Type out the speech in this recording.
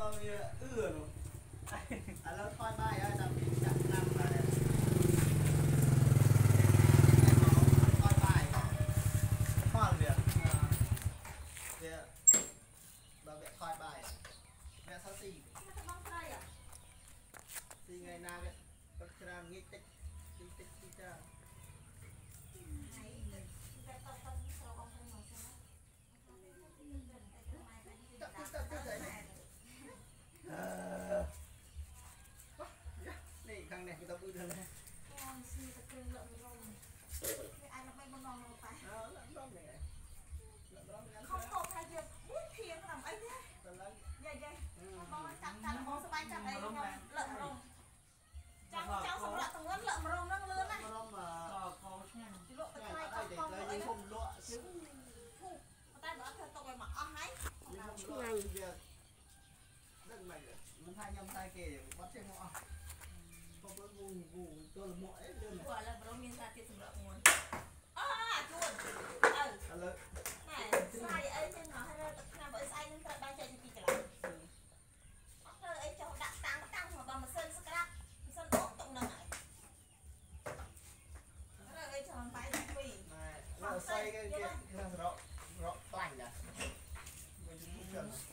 เอ้อเนาแล้วค่อยบอาจารย์จับนั่งมาเลยค่บข้อนเดียวเดี๋ยวเราแบบค่อยบแบบสักสี่สี่ไงนายก็จะทำงี้ติ๊กติ๊กติ๊กจ้า វាដឹងមិនមិនថាខ្ញុំតែគេបាត់ចេះមកអស់បងប្អូនវងវងទល់មកអីលឿនព្រោះឥឡូវប្រុសមានសារទៀតសម្រាប់មួយអូអាជួនអើឥឡូវម៉ែស្អាយអីចឹងហ៎រើទឹកឆ្នាំបើស្អាយនឹងត្រូវបានចែកជាពីរកន្លែងអត់ធ្វើអីចុះដាក់តាំងតាំងមកបើម៉ាស៊ីនស្ក្រាប់ម៉ាស៊ីនអូទុកនឹងហើយរើអីចុះបាយទី2ម៉ែស្អាយគេគេសម្រាប់សម្រាប់បាញ់ដែរមួយជុំចឹង